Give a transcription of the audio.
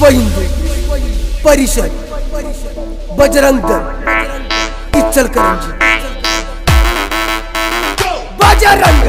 विश्व हिंदू परिषद बजरंग दल इचलकरंजी। बजरंग